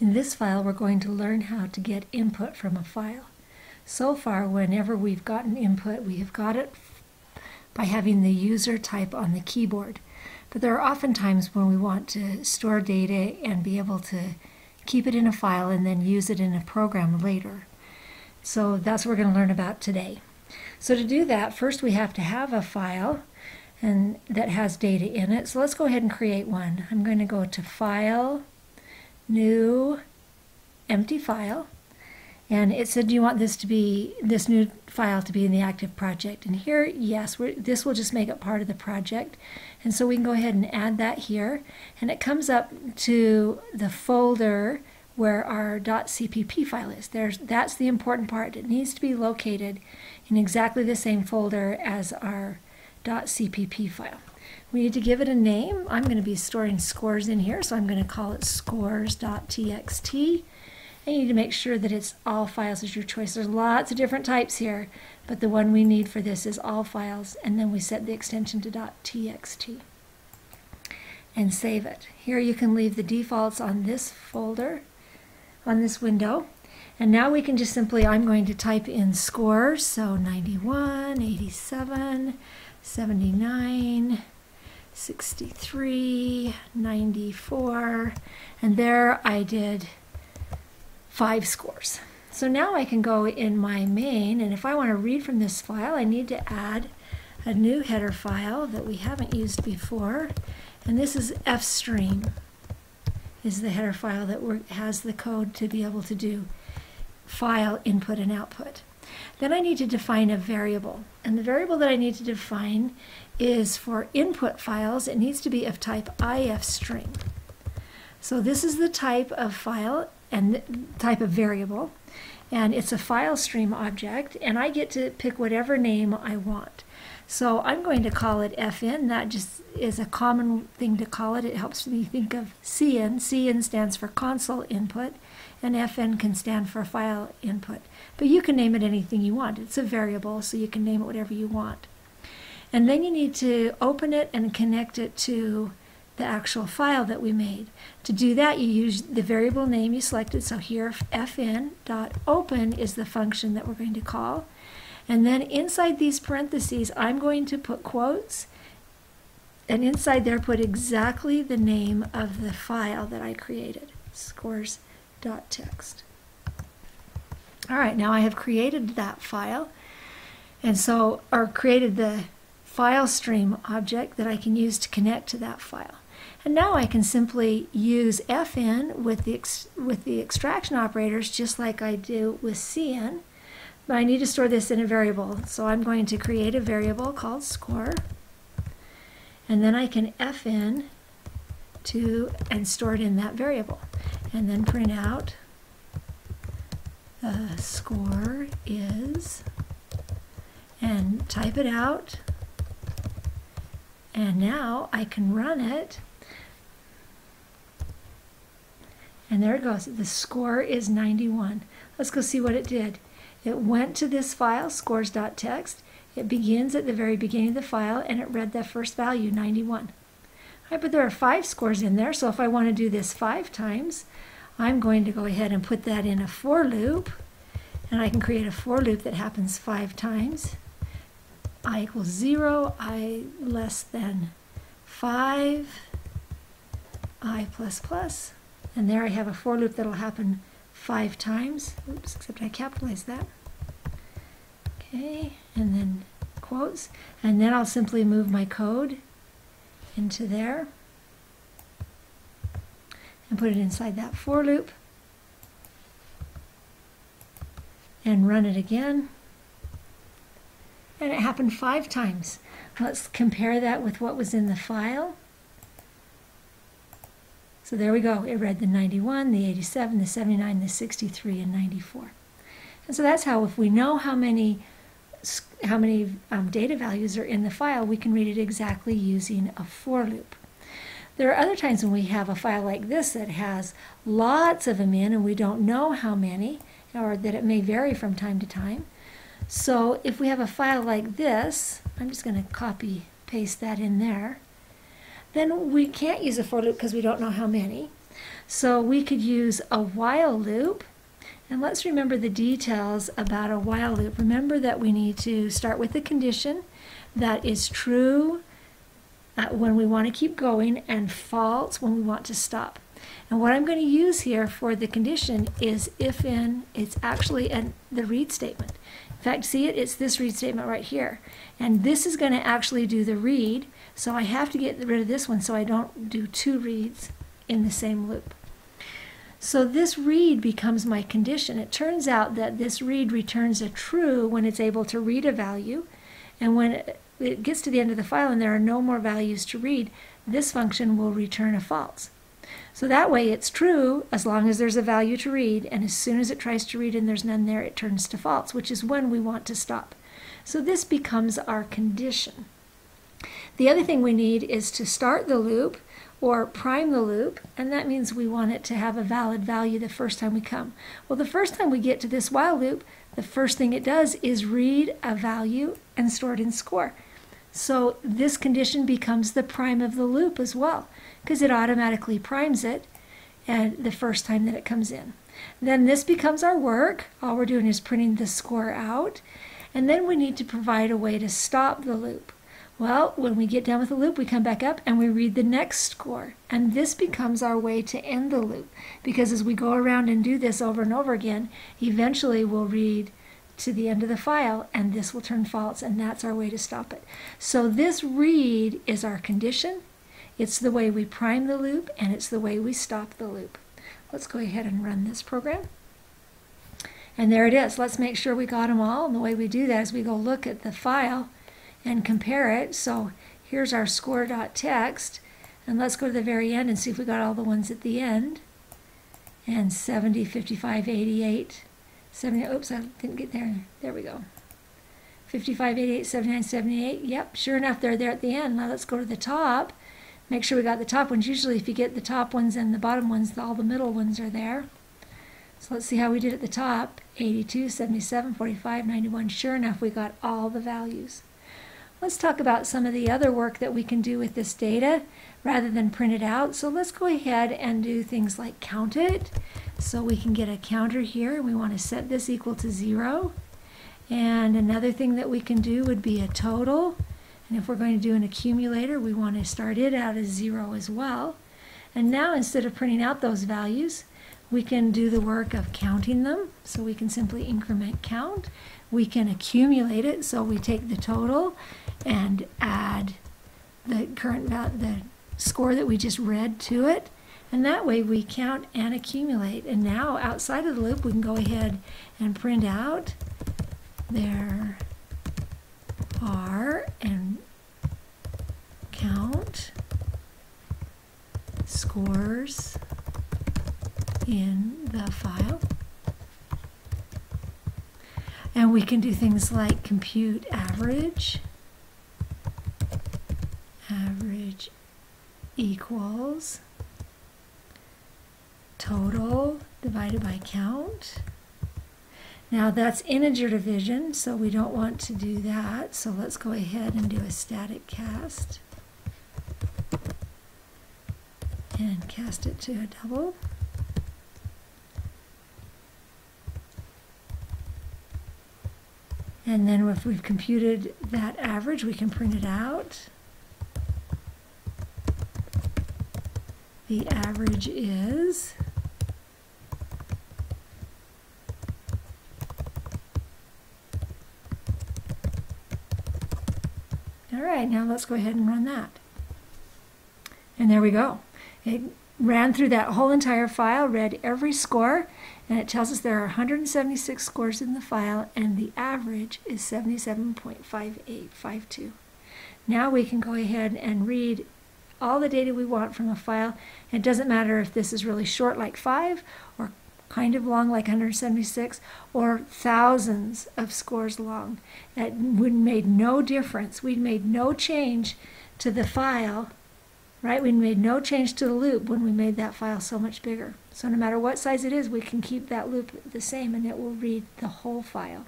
In this file, we're going to learn how to get input from a file. So far, whenever we've gotten input, we have got it by having the user type on the keyboard. But there are often times when we want to store data and be able to keep it in a file and then use it in a program later. So that's what we're going to learn about today. So to do that, first we have to have a file and that has data in it. So let's go ahead and create one. I'm going to go to File, New, Empty File. And it said, do you want this to be, this new file to be in the active project? And here, yes, this will just make it part of the project. And so we can go ahead and add that here. And it comes up to the folder where our .cpp file is. There's, that's the important part. It needs to be located in exactly the same folder as our .cpp file. We need to give it a name. I'm going to be storing scores in here, so I'm going to call it scores.txt. And you need to make sure that it's all files is your choice. There's lots of different types here, but the one we need for this is all files, and then we set the extension to .txt and save it. Here you can leave the defaults on this folder, on this window. And now we can just simply, I'm going to type in scores, so 91, 87, 79, 63, 94, and there I did five scores. So now I can go in my main, and if I want to read from this file, I need to add a new header file that we haven't used before, and this is fstream is the header file that has the code to be able to do file input and output. Then I need to define a variable. And the variable that I need to define is for input files, it needs to be of type ifstream. So this is the type of file and type of variable. And it's a file stream object, and I get to pick whatever name I want. So I'm going to call it fin. That just is a common thing to call it. It helps me think of cin. cin stands for console input, and fin can stand for file input. But you can name it anything you want. It's a variable, so you can name it whatever you want. And then you need to open it and connect it to the actual file that we made. To do that, you use the variable name you selected. So here, fin.open is the function that we're going to call. And then inside these parentheses, I'm going to put quotes, and inside there put exactly the name of the file that I created, scores.txt. All right, now I have created that file, and so, or created the file stream object that I can use to connect to that file. And now I can simply use fin with the, with the extraction operators just like I do with cin, but I need to store this in a variable. So I'm going to create a variable called score. And then I can fin to and store it in that variable. And then print out the score is and type it out. And now I can run it. And there it goes. The score is 91. Let's go see what it did. It went to this file, scores.txt. It begins at the very beginning of the file, and it read the first value, 91. Right, but there are five scores in there, so if I want to do this five times, I'm going to go ahead and put that in a for loop, and I can create a for loop that happens five times. i equals 0, i less than 5, i plus plus, and there I have a for loop that will happen five times. Oops, except I capitalized that. Okay, and then quotes. And then I'll simply move my code into there and put it inside that for loop and run it again. And it happened five times. Let's compare that with what was in the file. So there we go. It read the 91, the 87, the 79, the 63, and 94. And so that's how, if we know how many how many um, data values are in the file, we can read it exactly using a for loop. There are other times when we have a file like this that has lots of them in and we don't know how many, or that it may vary from time to time. So if we have a file like this, I'm just going to copy paste that in there then we can't use a for loop because we don't know how many. So we could use a while loop. And let's remember the details about a while loop. Remember that we need to start with a condition that is true uh, when we want to keep going and false when we want to stop. And what I'm going to use here for the condition is if in, it's actually an, the read statement. In fact, see it? It's this read statement right here. And this is going to actually do the read, so I have to get rid of this one so I don't do two reads in the same loop. So this read becomes my condition. It turns out that this read returns a true when it's able to read a value, and when it gets to the end of the file and there are no more values to read, this function will return a false. So that way it's true as long as there's a value to read, and as soon as it tries to read and there's none there, it turns to false, which is when we want to stop. So this becomes our condition. The other thing we need is to start the loop or prime the loop, and that means we want it to have a valid value the first time we come. Well, the first time we get to this while loop, the first thing it does is read a value and store it in score. So this condition becomes the prime of the loop as well, because it automatically primes it and the first time that it comes in. Then this becomes our work. All we're doing is printing the score out. And then we need to provide a way to stop the loop. Well, when we get done with the loop, we come back up and we read the next score. And this becomes our way to end the loop. Because as we go around and do this over and over again, eventually we'll read to the end of the file and this will turn false and that's our way to stop it. So this read is our condition. It's the way we prime the loop and it's the way we stop the loop. Let's go ahead and run this program. And there it is. Let's make sure we got them all. And the way we do that is we go look at the file and compare it. So here's our score.txt. And let's go to the very end and see if we got all the ones at the end. And 70, 55, 88, 70, oops, I didn't get there. There we go. 55, 88, 79, 78. Yep, sure enough, they're there at the end. Now let's go to the top. Make sure we got the top ones. Usually if you get the top ones and the bottom ones, all the middle ones are there. So let's see how we did at the top. 82, 77, 45, 91. Sure enough, we got all the values. Let's talk about some of the other work that we can do with this data rather than print it out. So let's go ahead and do things like count it. So we can get a counter here. We want to set this equal to zero. And another thing that we can do would be a total. And if we're going to do an accumulator, we want to start it out as zero as well. And now instead of printing out those values, we can do the work of counting them. So we can simply increment count. We can accumulate it. So we take the total and add the current the score that we just read to it. And that way we count and accumulate. And now outside of the loop, we can go ahead and print out there are and count scores in the file. And we can do things like compute average, average equals total divided by count. Now that's integer division, so we don't want to do that. So let's go ahead and do a static cast. And cast it to a double. And then if we've computed that average, we can print it out. The average is All right, now let's go ahead and run that. And there we go. It ran through that whole entire file, read every score, and it tells us there are 176 scores in the file, and the average is 77.5852. Now we can go ahead and read all the data we want from a file. It doesn't matter if this is really short like 5 or kind of long like 176 or thousands of scores long. That would made no difference. We'd made no change to the file, right? We made no change to the loop when we made that file so much bigger. So no matter what size it is, we can keep that loop the same and it will read the whole file.